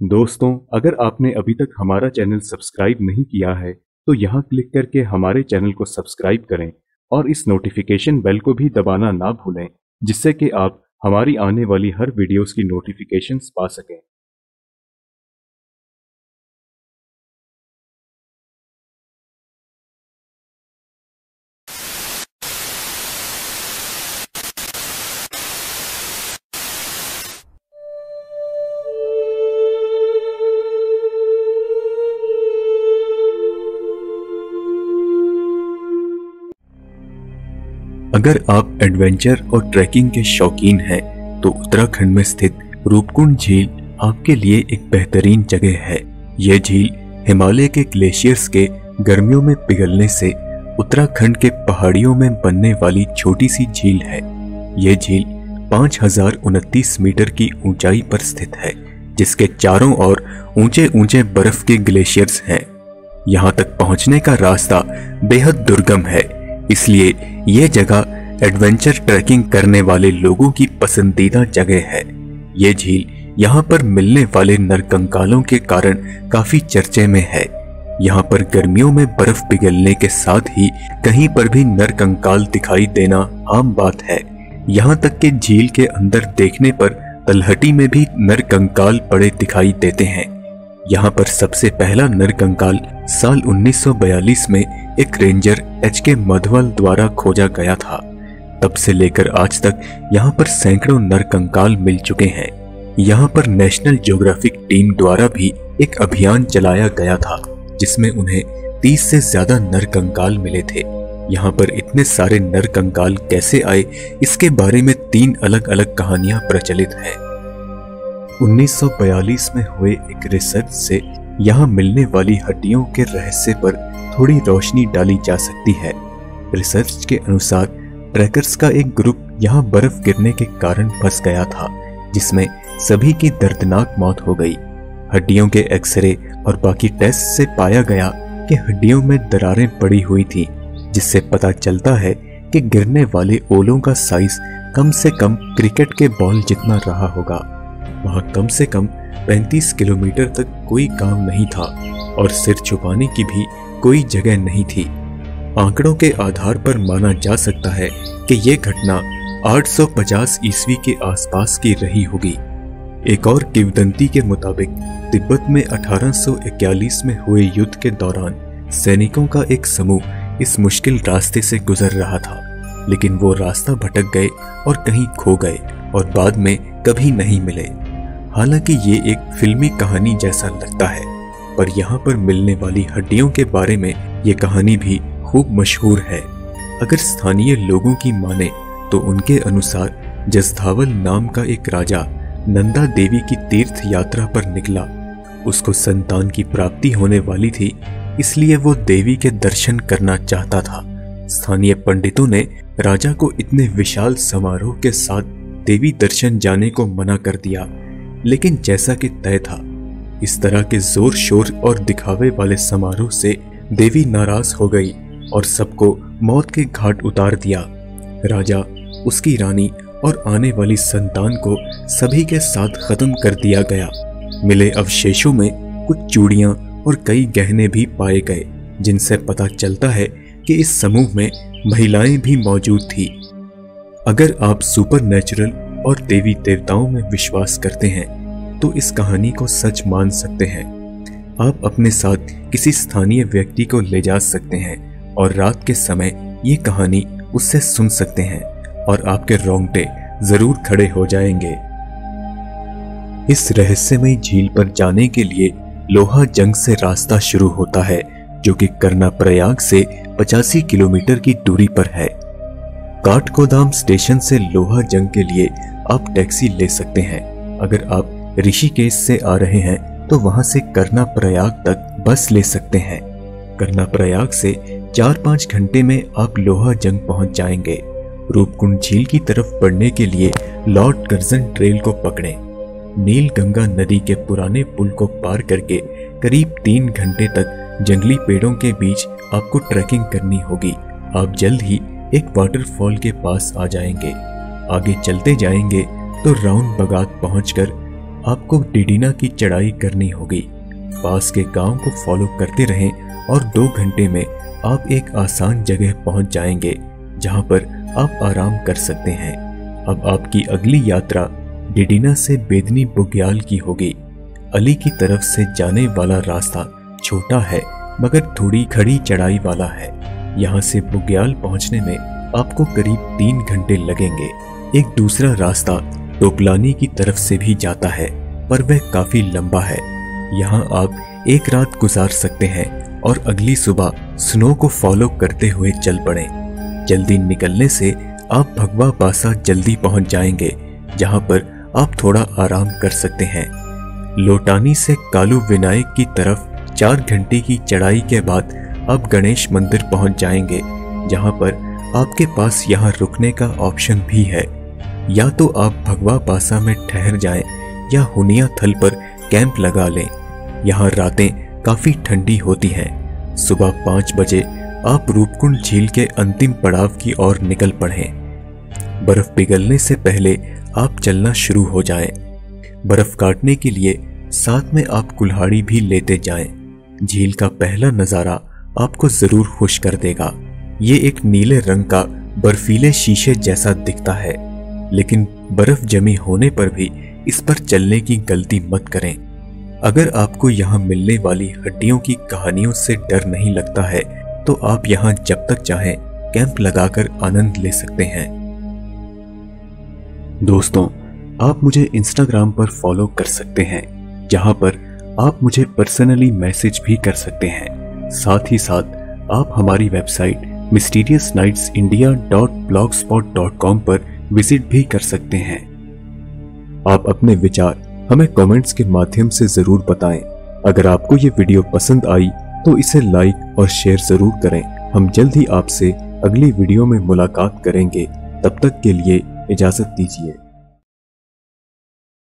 दोस्तों, अगर आपने अभी तक हमारा चैनल सब्सक्राइब नहीं किया है तो यहाँ क्लिक करके हमारे चैनल को सब्सक्राइब करें और इस नोटिफिकेशन बेल को भी दबाना ना भूलें, जिससे कि आप हमारी आने वाली हर वीडियोस की नोटिफिकेशंस पा सकें। अगर आप एडवेंचर और ट्रैकिंग के शौकीन हैं तो उत्तराखंड में स्थित रूपकुंड झील आपके लिए एक बेहतरीन जगह है। यह झील हिमालय के ग्लेशियर्स के गर्मियों में पिघलने से उत्तराखंड के पहाड़ियों में बनने वाली छोटी सी झील है। यह झील पाँच हज़ार उनतीस मीटर की ऊंचाई पर स्थित है, जिसके चारों ओर ऊँचे ऊँचे बर्फ़ के ग्लेशियर्स हैं। यहाँ तक पहुँचने का रास्ता बेहद दुर्गम है, इसलिए यह जगह एडवेंचर ट्रैकिंग करने वाले लोगों की पसंदीदा जगह है। ये झील यहाँ पर मिलने वाले नरकंकालों के कारण काफ़ी चर्चे में है। यहाँ पर गर्मियों में बर्फ़ पिघलने के साथ ही कहीं पर भी नरकंकाल दिखाई देना आम बात है। यहाँ तक कि झील के अंदर देखने पर तलहटी में भी नरकंकाल पड़े दिखाई देते हैं। यहाँ पर सबसे पहला नरकंकाल साल 1942 में एक रेंजर एच के मधवल द्वारा खोजा गया था। तब से लेकर आज तक यहाँ पर सैकड़ों नरकंकाल मिल चुके हैं। यहाँ पर नेशनल ज्योग्राफिक टीम द्वारा भी एक अभियान चलाया गया था, जिसमें उन्हें 30 से ज़्यादा नरकंकाल मिले थे। यहाँ पर इतने सारे नरकंकाल कैसे आए, इसके बारे में तीन अलग अलग कहानियाँ प्रचलित हैं। 1942 में हुए एक रिसर्च से यहाँ मिलने वाली हड्डियों के रहस्य पर थोड़ी रोशनी डाली जा सकती है। रिसर्च के अनुसार ट्रैकर्स का एक ग्रुप यहाँ बर्फ़ गिरने के कारण फंस गया था, जिसमें सभी की दर्दनाक मौत हो गई। हड्डियों के एक्सरे और बाकी टेस्ट से पाया गया कि हड्डियों में दरारें पड़ी हुई थी, जिससे पता चलता है कि गिरने वाले ओलों का साइज़ कम से कम क्रिकेट के बॉल जितना रहा होगा। वहाँ कम से कम 35 किलोमीटर तक कोई काम नहीं था और सिर छुपाने की भी कोई जगह नहीं थी। आंकड़ों के आधार पर माना जा सकता है कि यह घटना 850 ईस्वी के आसपास की रही होगी। एक और किवदंती के मुताबिक, तिब्बत में 1841 में हुए युद्ध के दौरान सैनिकों का एक समूह इस मुश्किल रास्ते से गुजर रहा था, लेकिन वो रास्ता भटक गए और कहीं खो गए और बाद में कभी नहीं मिले। हालाँकि ये एक फिल्मी कहानी जैसा लगता है, पर यहाँ पर मिलने वाली हड्डियों के बारे में ये कहानी भी खूब मशहूर है। अगर स्थानीय लोगों की माने तो उनके अनुसार जसधावल नाम का एक राजा नंदा देवी की तीर्थ यात्रा पर निकला। उसको संतान की प्राप्ति होने वाली थी, इसलिए वो देवी के दर्शन करना चाहता था। स्थानीय पंडितों ने राजा को इतने विशाल समारोह के साथ देवी दर्शन जाने को मना कर दिया, लेकिन जैसा कि तय था, इस तरह के ज़ोर शोर और दिखावे वाले समारोह से देवी नाराज़ हो गई। और सबको मौत के घाट उतार दिया। राजा, उसकी रानी और आने वाली संतान को सभी के साथ खत्म कर दिया गया। मिले अवशेषों में कुछ चूड़ियाँ और कई गहने भी पाए गए, जिनसे पता चलता है कि इस समूह में महिलाएँ भी मौजूद थी। अगर आप सुपर नेचुरल और देवी देवताओं में विश्वास करते हैं तो इस कहानी को सच मान सकते हैं। आप अपने साथ किसी स्थानीय व्यक्ति को ले जा सकते हैं। और रात के समय ये कहानी उससे सुन सकते हैं और आपके रोंगटे ज़रूर खड़े हो जाएँगे। इस रहस्यमय झील पर जाने के लिए लोहा जंग से रास्ता शुरू होता है, जो कि करना प्रयाग से पचासी किलोमीटर की दूरी पर है। काठगोदाम स्टेशन से लोहा जंग के लिए आप टैक्सी ले सकते हैं। अगर आप ऋषिकेश से आ रहे हैं तो वहाँ से करना प्रयाग तक बस ले सकते हैं। करना प्रयाग से चार पाँच घंटे में आप लोहा जंग पहुँच जाएँगे। रूपकुंड झील की तरफ़ बढ़ने के लिए लॉर्ड कर्जन ट्रेल को पकड़ें। नील गंगा नदी के पुराने पुल को पार करके करीब तीन घंटे तक जंगली पेड़ों के बीच आपको ट्रैकिंग करनी होगी। आप जल्द ही एक वाटरफॉल के पास आ जाएँगे। आगे चलते जाएँगे तो राउंड बगात पहुंचकर आपको डिडीना की चढ़ाई करनी होगी। पास के गाँव को फॉलो करते रहें और दो घंटे में आप एक आसान जगह पहुँच जाएँगे, जहाँ पर आप आराम कर सकते हैं। अब आपकी अगली यात्रा डिडीना से बेदनी बुग्याल की होगी। अली की तरफ़ से जाने वाला रास्ता छोटा है, मगर थोड़ी खड़ी चढ़ाई वाला है। यहाँ से बुग्याल पहुँचने में आपको करीब तीन घंटे लगेंगे। एक दूसरा रास्ता टोकलानी की तरफ़ से भी जाता है, पर वह काफ़ी लंबा है। यहाँ आप एक रात गुजार सकते हैं और अगली सुबह स्नो को फॉलो करते हुए चल पड़े। जल्दी निकलने से आप भगवा बासा जल्दी पहुँच जाएँगे, जहाँ पर आप थोड़ा आराम कर सकते हैं। लोटानी से कालू विनायक की तरफ़ चार घंटे की चढ़ाई के बाद आप गणेश मंदिर पहुँच जाएँगे, जहाँ पर आपके पास यहाँ रुकने का ऑप्शन भी है। या तो आप भगवा पासा में ठहर जाएँ या हुनिया थल पर कैंप लगा लें। यहाँ रातें काफ़ी ठंडी होती हैं। सुबह पाँच बजे आप रूपकुंड झील के अंतिम पड़ाव की ओर निकल पड़े। बर्फ़ पिघलने से पहले आप चलना शुरू हो जाएँ। बर्फ़ काटने के लिए साथ में आप कुल्हाड़ी भी लेते जाएँ। झील का पहला नज़ारा आपको ज़रूर खुश कर देगा। ये एक नीले रंग का बर्फीले शीशे जैसा दिखता है। लेकिन बर्फ़ जमी होने पर भी इस पर चलने की गलती मत करें। अगर आपको यहाँ मिलने वाली हड्डियों की कहानियों से डर नहीं लगता है तो आप यहाँ जब तक चाहें, कैंप लगाकर आनंद ले सकते हैं। दोस्तों, आप मुझे इंस्टाग्राम पर फॉलो कर सकते हैं, जहाँ पर आप मुझे पर्सनली मैसेज भी कर सकते हैं। साथ ही साथ, आप हमारी website mysterious nights India dot blogspot dot com पर विज़िट भी कर सकते हैं। आप अपने विचार हमें कमेंट्स के माध्यम से ज़रूर बताएँ। अगर आपको ये वीडियो पसंद आई तो इसे लाइक और शेयर ज़रूर करें। हम जल्द ही आपसे अगली वीडियो में मुलाकात करेंगे। तब तक के लिए इजाज़त दीजिए।